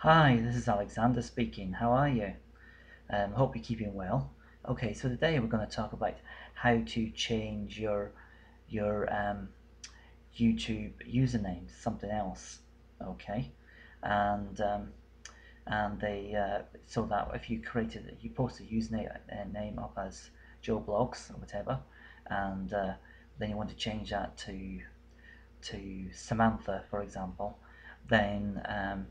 Hi, this is Alexander speaking. How are you? Um, hope you're keeping well. Okay, so today we're going to talk about how to change your your um, YouTube username to something else. Okay, and um, and they uh, so that if you created you post a username uh, name up as Joe Bloggs or whatever, and uh, then you want to change that to to Samantha, for example, then um,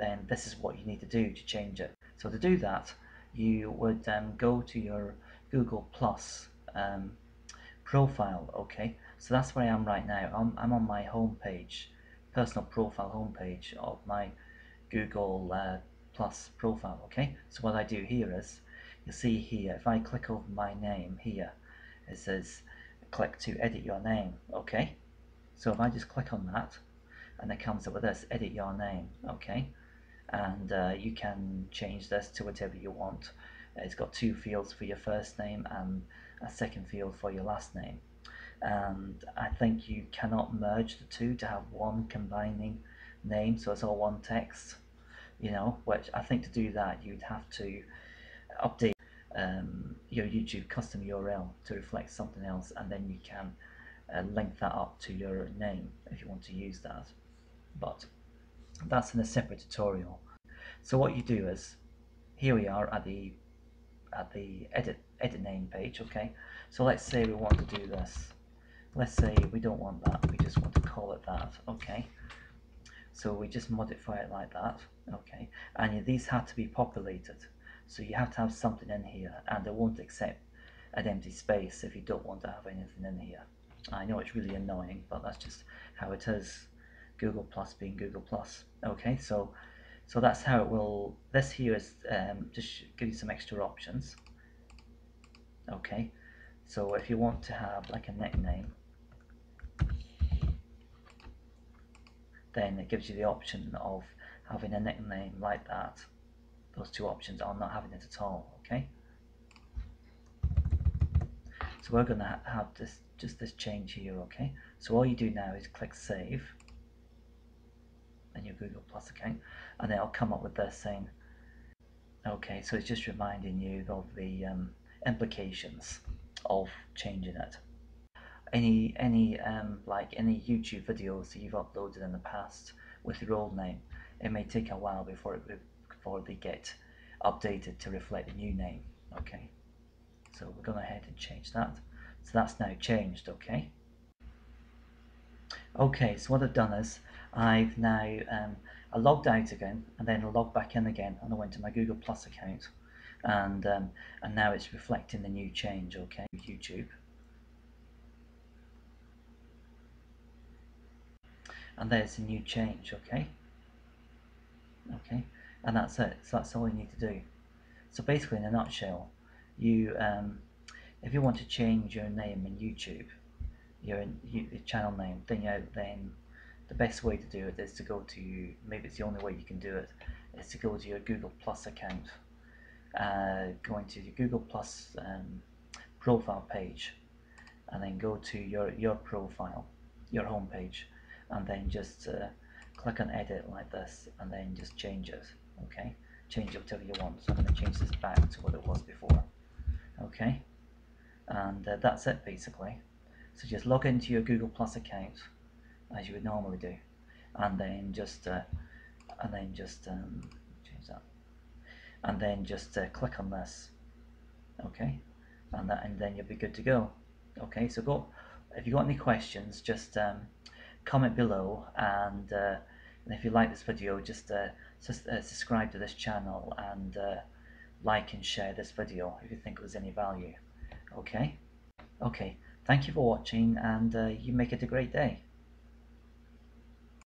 then this is what you need to do to change it. So to do that, you would um, go to your Google Plus um, profile, okay? So that's where I am right now. I'm, I'm on my home page, personal profile homepage of my Google uh, Plus profile, okay? So what I do here is, you see here, if I click over my name here, it says click to edit your name, okay? So if I just click on that, and it comes up with this, edit your name, okay? And uh, you can change this to whatever you want. It's got two fields for your first name and a second field for your last name. And I think you cannot merge the two to have one combining name, so it's all one text, you know, which I think to do that you'd have to update um, your YouTube custom URL to reflect something else and then you can uh, link that up to your name if you want to use that. But that's in a separate tutorial. So what you do is, here we are at the at the edit edit name page, okay? So let's say we want to do this. Let's say we don't want that, we just want to call it that, okay? So we just modify it like that, okay? And these have to be populated. So you have to have something in here and it won't accept an empty space if you don't want to have anything in here. I know it's really annoying, but that's just how it is. Google Plus being Google Plus. Okay, so so that's how it will. This here is um, just give you some extra options. Okay, so if you want to have like a nickname, then it gives you the option of having a nickname like that. Those two options are not having it at all. Okay. So we're going to have this just this change here. Okay. So all you do now is click save and your Google Plus account, and it'll come up with this saying, okay, so it's just reminding you of the um, implications of changing it. Any any um, like any YouTube videos that you've uploaded in the past with your old name, it may take a while before it before they get updated to reflect the new name. Okay, so we're going to ahead and change that. So that's now changed. Okay. Okay, so what I've done is I've now um, I logged out again and then I logged back in again and I went to my Google Plus account and um, and now it's reflecting the new change okay YouTube. And there's the new change okay? Okay and that's it so that's all you need to do. So basically in a nutshell you um, if you want to change your name in YouTube your, your channel name then you then the best way to do it is to go to, maybe it's the only way you can do it, is to go to your Google Plus account, uh, going to the Google Plus um, profile page, and then go to your, your profile, your home page, and then just uh, click on edit like this, and then just change it, okay? Change it whatever you want. So I'm going to change this back to what it was before, okay? And uh, that's it basically. So just log into your Google Plus account, as you would normally do. And then just uh, and then just um, change that. And then just uh, click on this. Okay? And that and then you'll be good to go. Okay? So go if you got any questions just um, comment below. And, uh, and if you like this video just uh, uh, subscribe to this channel and uh, like and share this video if you think it was any value. Okay? Okay. Thank you for watching and you make it a great day